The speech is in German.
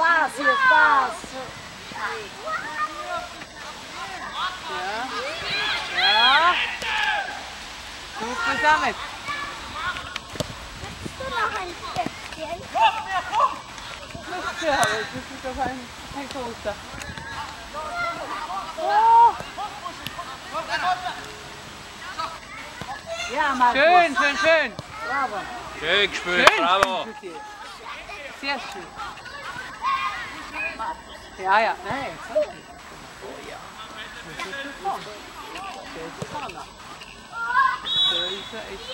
Spaß, hier Spaß. Ja. Ja. Gut zusammen. Du noch ein Stöckchen. Ja, aber das ist doch ein, ein großer. Oh, Ja, Markus. schön, schön, schön. Bravo. Schön gespielt, Schön. bravo. Sehr schön. Ja, ja, nein. so. Oh ja. Das ist der Vorne. Der ist